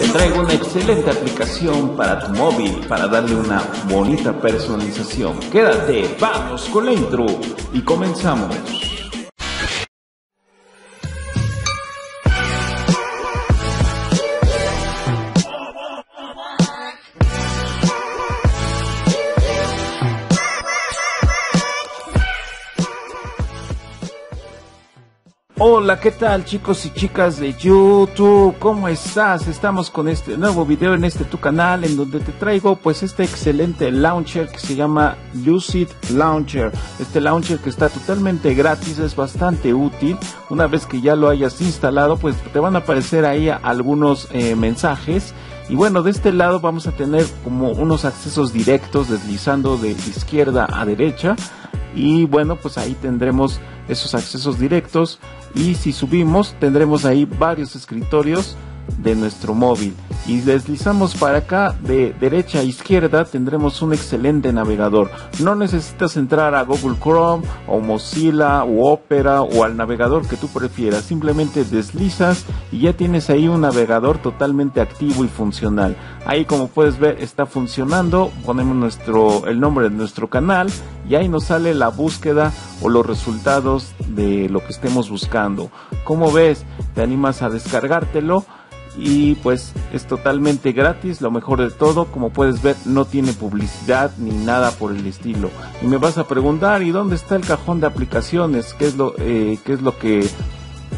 Te traigo una excelente aplicación para tu móvil para darle una bonita personalización. Quédate, vamos con la intro y comenzamos. Hola, ¿qué tal chicos y chicas de YouTube? ¿Cómo estás? Estamos con este nuevo video en este tu canal en donde te traigo pues este excelente launcher que se llama Lucid Launcher. Este launcher que está totalmente gratis, es bastante útil. Una vez que ya lo hayas instalado pues te van a aparecer ahí algunos eh, mensajes. Y bueno, de este lado vamos a tener como unos accesos directos deslizando de izquierda a derecha. Y bueno, pues ahí tendremos esos accesos directos y si subimos tendremos ahí varios escritorios de nuestro móvil. Y deslizamos para acá de derecha a izquierda tendremos un excelente navegador. No necesitas entrar a Google Chrome o Mozilla o Opera o al navegador que tú prefieras. Simplemente deslizas y ya tienes ahí un navegador totalmente activo y funcional. Ahí como puedes ver está funcionando. Ponemos nuestro el nombre de nuestro canal y ahí nos sale la búsqueda o los resultados de lo que estemos buscando. Como ves te animas a descargártelo y pues es totalmente gratis, lo mejor de todo, como puedes ver no tiene publicidad ni nada por el estilo. Y me vas a preguntar, ¿y dónde está el cajón de aplicaciones? ¿Qué es lo, eh, qué es lo que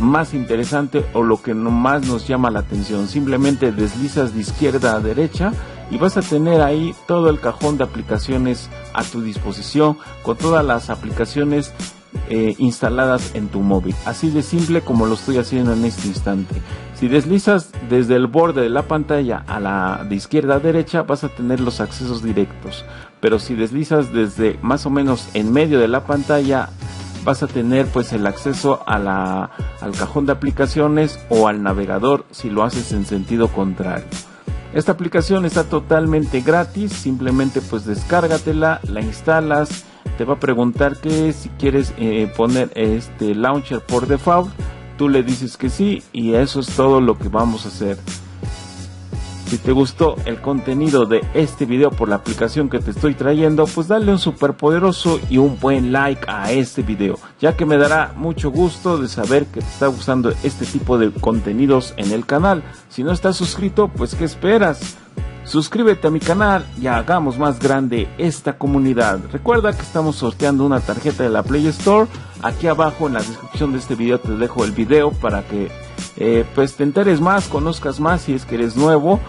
más interesante o lo que más nos llama la atención? Simplemente deslizas de izquierda a derecha y vas a tener ahí todo el cajón de aplicaciones a tu disposición con todas las aplicaciones eh, instaladas en tu móvil. Así de simple como lo estoy haciendo en este instante. Si deslizas desde el borde de la pantalla a la de izquierda a derecha vas a tener los accesos directos. Pero si deslizas desde más o menos en medio de la pantalla vas a tener pues el acceso a la, al cajón de aplicaciones o al navegador si lo haces en sentido contrario. Esta aplicación está totalmente gratis, simplemente pues descárgatela, la instalas, te va a preguntar que si quieres eh, poner este launcher por default, tú le dices que sí y eso es todo lo que vamos a hacer. Si te gustó el contenido de este video por la aplicación que te estoy trayendo, pues dale un super poderoso y un buen like a este video, ya que me dará mucho gusto de saber que te está gustando este tipo de contenidos en el canal. Si no estás suscrito, pues ¿qué esperas? Suscríbete a mi canal y hagamos más grande esta comunidad. Recuerda que estamos sorteando una tarjeta de la Play Store. Aquí abajo en la descripción de este video te dejo el video para que eh, pues te enteres más, conozcas más si es que eres nuevo.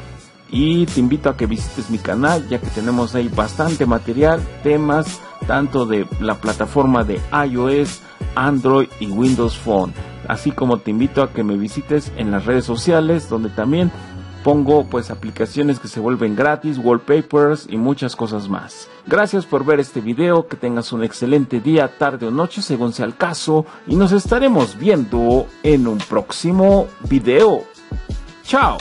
Y te invito a que visites mi canal ya que tenemos ahí bastante material, temas tanto de la plataforma de iOS, Android y Windows Phone. Así como te invito a que me visites en las redes sociales donde también pongo pues aplicaciones que se vuelven gratis, wallpapers y muchas cosas más. Gracias por ver este video, que tengas un excelente día, tarde o noche según sea el caso y nos estaremos viendo en un próximo video. Chao.